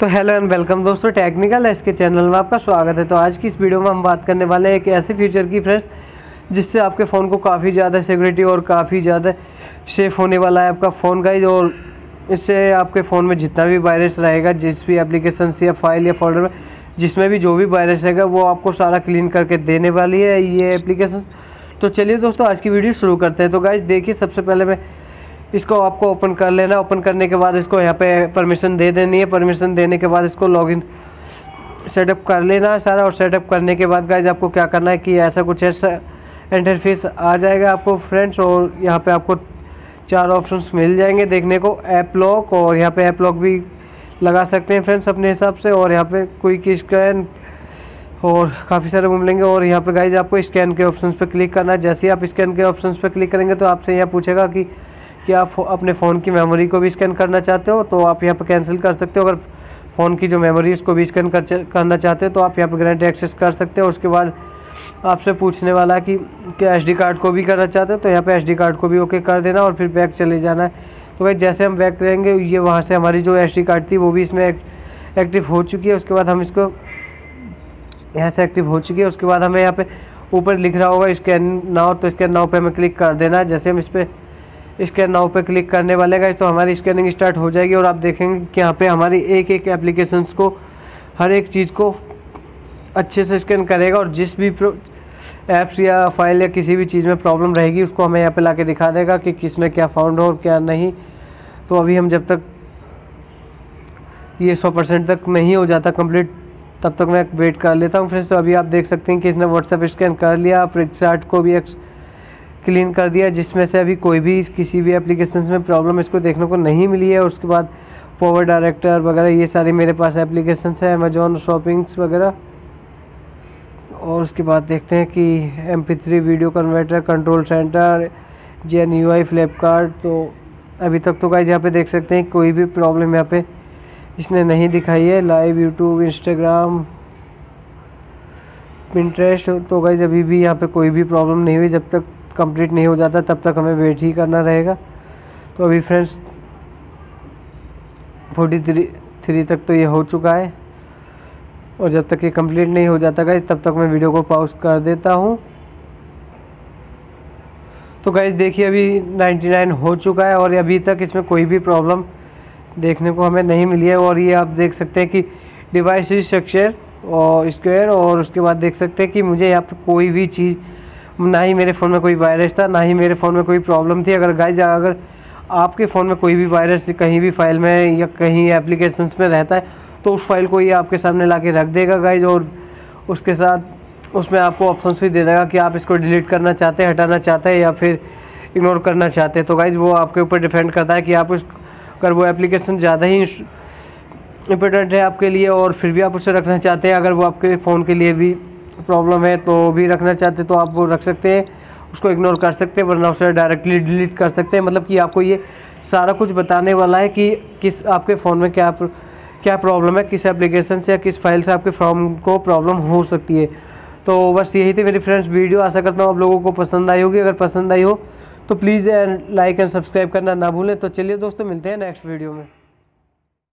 तो hello and welcome दोस्तों technical S के चैनल में आपका स्वागत है। तो आज की इस वीडियो में हम बात करने वाले हैं एक ऐसे फीचर की फ्रेंड्स जिससे आपके फ़ोन को काफ़ी ज़्यादा सिक्योरिटी और काफ़ी ज़्यादा सेफ़ होने वाला है आपका फ़ोन का और इससे आपके फ़ोन में जितना भी वायरस रहेगा, जिस भी एप्लीकेशन या फ़ाइल या फोल्डर में, जिसमें भी जो भी वायरस रहेगा, वो आपको सारा क्लीन करके देने वाली है ये एप्लीकेशन तो चलिए दोस्तों, आज की वीडियो शुरू करते हैं। तो गाइज़ देखिए, सबसे पहले मैं इसको आपको ओपन कर लेना। ओपन करने के बाद इसको यहाँ पे परमिशन दे देनी है। परमिशन देने के बाद इसको लॉगिन सेटअप कर लेना है सारा। और सेटअप करने के बाद गाइज़ आपको क्या करना है कि ऐसा कुछ ऐसा इंटरफेस आ जाएगा आपको फ्रेंड्स और यहाँ पे आपको चार ऑप्शंस मिल जाएँगे देखने को। ऐप लॉक और यहाँ पे ऐप लॉक भी लगा सकते हैं फ्रेंड्स अपने हिसाब से। और यहाँ पे कोई की स्कैन और काफ़ी सारे मिलेंगे। और यहाँ पे गाइज़ आपको स्कैन के ऑप्शन पे क्लिक करना है। जैसे ही आप स्कैन के ऑप्शन पे क्लिक करेंगे तो आपसे यहाँ पूछेगा कि कि आप अपने फ़ोन की मेमोरी को भी स्कैन करना चाहते हो तो आप यहाँ पर कैंसिल कर सकते हो। अगर फ़ोन की जो मेमोरी उसको भी स्कैन कर करना चाहते हो तो आप यहाँ पर ग्रेंट एक्सेस कर सकते हो। उसके बाद आपसे पूछने वाला कि क्या एच कार्ड को भी करना चाहते हो तो यहाँ पे एच कार्ड को भी ओके कर देना और फिर बैक चले जाना है। तो भाई, जैसे हम बैक करेंगे ये वहाँ से हमारी जो एच कार्ड थी, वो भी इसमें एक्टिव हो चुकी है। उसके बाद हम इसको यहाँ से एक्टिव हो चुकी है। उसके बाद हमें यहाँ पे ऊपर लिख रहा होगा, स्कैन नाउ तो स्कैन नाउ पे हमें क्लिक कर देना है। जैसे हम इस पर स्कैन नाउ पे क्लिक करने वाले का तो हमारी स्कैनिंग स्टार्ट हो जाएगी और आप देखेंगे कि यहाँ पे हमारी एक एक एप्लीकेशंस को, हर एक चीज़ को अच्छे से स्कैन करेगा और जिस भी ऐप्स या फ़ाइल या किसी भी चीज़ में प्रॉब्लम रहेगी, उसको हमें यहाँ पे ला दिखा देगा कि किसमें क्या फाउंड हो और क्या नहीं। तो अभी हम जब तक ये सौ परसेंट तक नहीं हो जाता कंप्लीट तब तक मैं वेट कर लेता हूँ फ्रेंड्स। तो अभी आप देख सकते हैं कि इसने व्हाट्सएप स्कैन कर लिया, आप को भी क्लीन कर दिया, जिसमें से अभी कोई भी किसी भी एप्लीकेशन में प्रॉब्लम इसको देखने को नहीं मिली है। उसके बाद पावर डायरेक्टर वगैरह, ये सारे मेरे पास एप्लीकेशन है अमेजोन शॉपिंग्स वगैरह। और उसके बाद देखते हैं कि MP three video converter control centre J N U I Flipkart तो अभी तक तो गाइज़ यहाँ पे देख सकते हैं, कोई भी प्रॉब्लम यहाँ पे इसने नहीं दिखाई है। लाइव यूट्यूब इंस्टाग्राम पिंट्रेस्ट तो गाइज़ अभी भी यहाँ पे कोई भी प्रॉब्लम नहीं हुई जब तक कंप्लीट नहीं हो जाता, तब तक हमें वेट ही करना रहेगा। तो अभी फ्रेंड्स फोर्टी थ्री थ्री तक तो ये हो चुका है। और जब तक ये कंप्लीट नहीं हो जाता गाइज़ तब तक मैं वीडियो को पॉज कर देता हूँ। तो गाइज़ देखिए अभी 99 हो चुका है और अभी तक इसमें कोई भी प्रॉब्लम देखने को हमें नहीं मिली है। और ये आप देख सकते हैं कि डिवाइस स्ट्रक्चर और स्क्वायर और उसके बाद देख सकते हैं कि मुझे यहाँ पर कोई भी चीज़ ना ही मेरे फ़ोन में कोई वायरस था, ना ही मेरे फ़ोन में कोई प्रॉब्लम थी। अगर गाइज़ अगर आपके फ़ोन में कोई भी वायरस कहीं भी फ़ाइल में या कहीं एप्लीकेशंस में रहता है तो उस फ़ाइल को ये आपके सामने ला रख देगा गाइज़ और उसके साथ उसमें आपको ऑप्शन भी दे देगा कि आप इसको डिलीट करना चाहते हैं, हटाना चाहते हैं या फिर इग्नोर करना चाहते हैं। तो गाइज़ वो आपके ऊपर डिपेंड करता है कि आप उस, अगर वो एप्लीकेशन ज़्यादा ही इम्पोर्टेंट है आपके लिए और फिर भी आप उसे रखना चाहते हैं, अगर वो आपके फ़ोन के लिए भी प्रॉब्लम है तो भी रखना चाहते तो आप वो रख सकते हैं। उसको इग्नोर कर सकते हैं, वरना उसे डायरेक्टली डिलीट कर सकते हैं। मतलब कि आपको ये सारा कुछ बताने वाला है कि किस आपके फ़ोन में क्या क्या प्रॉब्लम है, किस एप्लीकेशन से या किस फ़ाइल से आपके फॉर्म को प्रॉब्लम हो सकती है। तो बस यही थी मेरी फ्रेंड्स वीडियो आशा करता हूँ आप लोगों को पसंद आई होगी। अगर पसंद आई हो तो प्लीज़ लाइक एंड सब्सक्राइब करना ना भूलें। तो चलिए दोस्तों, मिलते हैं नेक्स्ट वीडियो में।